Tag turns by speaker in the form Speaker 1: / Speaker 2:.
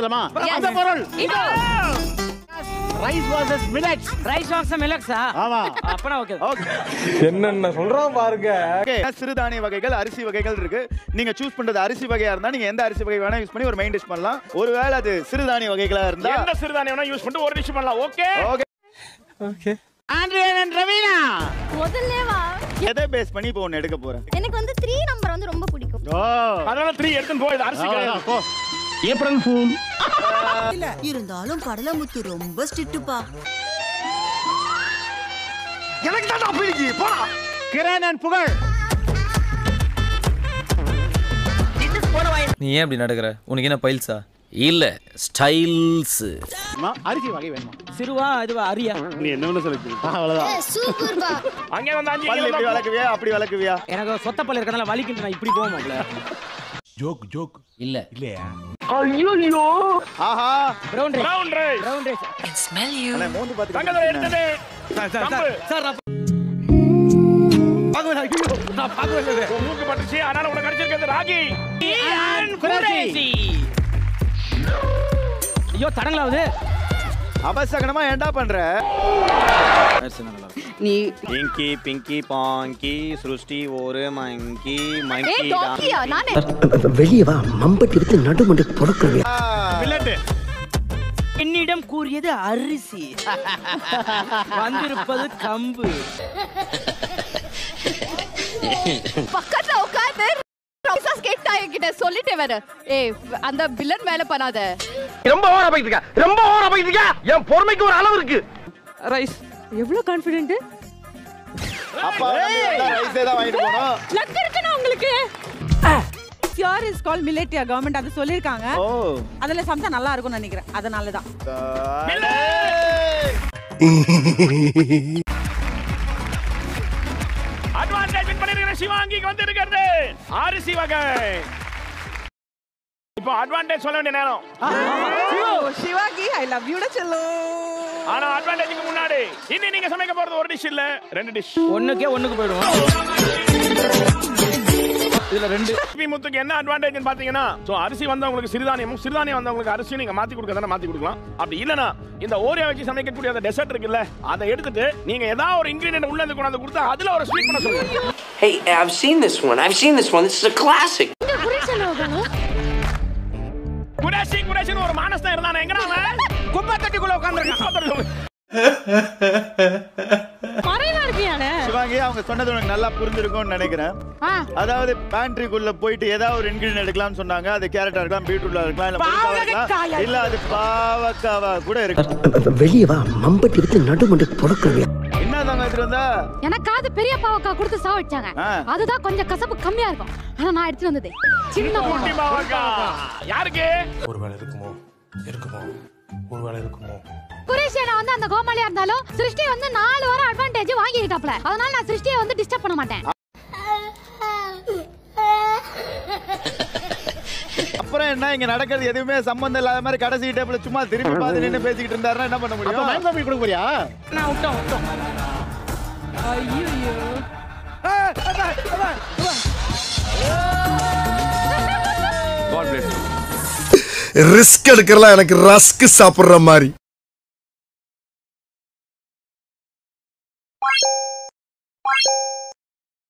Speaker 1: சொல்லலாமா
Speaker 2: Yes.
Speaker 1: அந்த பொருள்
Speaker 2: இதோ.
Speaker 1: ரைஸ் vs மில்லட்ஸ்
Speaker 3: ரைஸ்
Speaker 1: ஆமா.
Speaker 3: அப்பனா ஓகே
Speaker 1: ஓகே
Speaker 4: என்னென்ன சொல்றான் பாருங்க.
Speaker 5: ஓகே சிறுதானிய வகைகள் அரிசி வகைகள் இருக்கு. நீங்க சூஸ் பண்றது அரிசி வகையா இருந்தா நீங்க எந்த அரிசி வகை வேணா யூஸ் பண்ணி ஒரு மெயின் டிஷ் பண்ணலாம். ஒருவேளை அது சிறுதானிய வகைகளா இருந்தா
Speaker 6: எந்த சிறுதானியம் வேணா யூஸ் பண்ணிட்டு ஒரு டிஷ் பண்ணலாம். Okay
Speaker 5: okay
Speaker 1: Andrian and Raveena.
Speaker 2: முதல்லேவா
Speaker 5: எதை பேஸ் பண்ணி இப்போ ஒன்னு எடுக்க போறேன்?
Speaker 2: எனக்கு வந்து த்ரீ நம்பர் வந்து ரொம்ப பிடிக்கும்.
Speaker 1: ஓ
Speaker 6: அதனால த்ரீ எடுத்துன்னு போய் இது அரிசி
Speaker 1: போ. April fool.
Speaker 7: இருந்தாலும் கடலமுத்து ரொம்ப ஸ்ட்ரிக்ட்டுப்பா.
Speaker 5: எனக்கு தான் அப்படி போடா.
Speaker 1: கிரண் அண்ட் புகழ்.
Speaker 8: நீ ஏன் அப்படி நடக்கிற? உனக்கு என்ன பைல்ஸா? இல்ல ஸ்டைல்ஸ்.
Speaker 1: அம்மா, அரிசி வகை வேணுமா?
Speaker 3: சிறுவா இதுவா அரியா.
Speaker 6: நீ என்ன வேணா சொல்லு?
Speaker 1: அவ்வளவுதான்.
Speaker 2: சூப்பர் பா
Speaker 6: அங்கே வந்து
Speaker 5: அப்படி வளர்க்குவியா?
Speaker 3: எனக்கு சொத்த பல்ல இருக்கனால வலிக்கிட்டு நான் இப்படி போக மாட்டல
Speaker 8: இல்ல.
Speaker 5: ஆஹா.
Speaker 3: Brown rice
Speaker 6: round rice
Speaker 3: brown rice
Speaker 5: அண்ணே, மோந்து பாத்துக்கிட்டு
Speaker 6: தங்கத்துல எடுத்தது. கம்பு.
Speaker 3: சார் நான் பார்க்க வேண்டியது
Speaker 6: உன் மூக்கு பட்டுச்சு அதனால உனக்கு கிடைச்சிருக்கிறது ராகி.
Speaker 3: குறைச்சி? ஐயோ தடங்களாவது
Speaker 5: அபசகனமா ஏன்டா பண்ற?
Speaker 7: நீ
Speaker 4: பிங்கி பிங்கி பாங்கி சிருஷ்டி ஒரு மங்கி மங்கி
Speaker 9: வெளியே வா. மம்பட்டி எடுத்து நடுமண்டு புடக்கிறேன்
Speaker 6: மில்லட்
Speaker 3: என்னிடம் கூறியது அரிசி. வந்திருப்பது கம்பு.
Speaker 2: பக்கத்துல உட்கார்ந்து ரோசா கேட்டா என்கிட்ட சொல்லிட்டே வேற ஏய் அந்த பில்லன் வேலை பண்ணாத.
Speaker 4: ரொம்ப ஓவரா இருக்க? ரொம்ப ஓவரா இருக்க? என் பொறுமைக்கு ஒரு அளவு இருக்கு.
Speaker 7: ரைஸ் எவ்வளவு கான்ஃபிடென்ட்
Speaker 5: அப்பா ரைஸே தான் வாங்கிட்டு போனோம்.
Speaker 7: லக் இருக்குனா உங்களுக்கு. பியூர் இஸ் கால் மில்லட்டியா கவர்மெண்ட் அது சொல்லிருக்காங்க
Speaker 5: ஓ.
Speaker 7: அதுல சமைச்சா நல்லா இருக்கும்னு நினைக்கிறேன். அதனால தான்
Speaker 6: அட்வான்டேஜ் வின் பண்ணிருக்கிற சிவாங்கிக்கு வந்து இருக்கிறது அரிசி வகை இப்போ அட்வான்டேஜ் சொல்ல வேண்டிய நேரம்.
Speaker 7: சிவாகி ஐ லவ் யூ செல்லோ
Speaker 6: ஆனா அட்வான்டேஜ்க்கு முன்னாடி இன்னி நீங்க சமைக்க போறது ஒரு டிஷ் இல்ல ரெண்டு டிஷ்
Speaker 3: ஒண்ணுக்கே ஒண்ணுக்கு போயிடுவோம். இதுல ரெண்டு.
Speaker 6: பி முத்துக்கு என்ன அட்வான்டேஜ் பாத்தீங்கன்னா சோ அரிசி வந்தவங்களுக்கு சிறுதானியமும் சிறுதானியம் வந்தவங்களுக்கு அரிசியும் நீங்க மாத்தி கொடுக்கறதா மாத்தி கொடுக்கலாம். அப்படி இல்லனா இந்த ஓரியா வச்சு சமைக்கக்கூடிய அந்த டெசர்ட் இருக்குல்ல அதை எடுத்துட்டு நீங்க ஏதாவது ஒரு இன்கிரிடியன்ட் உள்ள இருந்து கொண்டாந்து கொடுத்தா அதுல ஒரு ஸ்வீட் பண்ண சொல்லுங்க.
Speaker 10: Hey, I've seen this one. I've seen this one. This is a classic.
Speaker 6: Qureshi குரேஷின்னு ஒரு மானஸ்தான் இருந்தானே எங்கடா அவன்? குப்பை தட்டிக்குள்ள உட்கார்ந்திருக்கான்.
Speaker 5: சிவாங்கி அவங்க சொன்னது உனக்கு நல்லா புரிஞ்சிருக்கும்னு நினைக்கிறேன். அதாவது பேண்ட்ரிக்குள்ள போயிட்டு ஏதாவது ஒரு இன்கிரிடியன்ட் எடுக்கலாம்னு சொன்னாங்க. அது கேரட்டா இருக்கலாம் பீட்ரூட்ல இருக்கலாம் இல்ல முருங்கைக்காவா இருக்கலாம். இல்ல அது பாவக்காவா கூட இருக்கு
Speaker 9: வெளியே வா மம்பட்டி எடுத்து நடுமண்டு
Speaker 5: தாங்க எடுத்துட்டு வந்தா
Speaker 2: எனக்காவது பெரிய பாவக்கா கொடுத்து சாவடிச்சாங்க. அதுதான் கொஞ்சம் கசப்பு கம்மியா இருக்கும். ஆனா நான் எடுத்துட்டு வந்தது. சின்ன
Speaker 6: குட்டி பாவக்கா யாருக்கு?
Speaker 4: ஒருவேளை இருக்குமோ? இருக்குமோ? ஒருவேளை இருக்குமோ?
Speaker 2: குரேஷியனா வந்து அந்த கோமாளியா இருந்தாலும் சிருஷ்டி வந்து நாலு வாரம் அட்வான்டேஜ் வாங்கிக்கிட்டாப்ல அதனால நான் சிருஷ்டியை வந்து டிஸ்டர்ப் பண்ண மாட்டேன்.
Speaker 5: அப்புறம் என்ன? இங்க நடக்கிறது எதுவுமே சம்பந்தம் இல்லாத மாதிரி கடைசி டேபிள் சும்மா திரும்பி பார்த்து நின்னு பேசிக்கிட்டு இருந்தாருன்னா என்ன பண்ண
Speaker 1: அப்ப
Speaker 5: முடியும்
Speaker 3: நான் விட்டோம் விட்டோம்.
Speaker 7: ஐயோ
Speaker 4: காட் பிளஸ்
Speaker 11: ரிஸ்க் எடுக்கிறலாம் எனக்கு ரஸ்க் சாப்பிடுற மாதிரி.